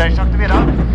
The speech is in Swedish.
Stage aktiverad.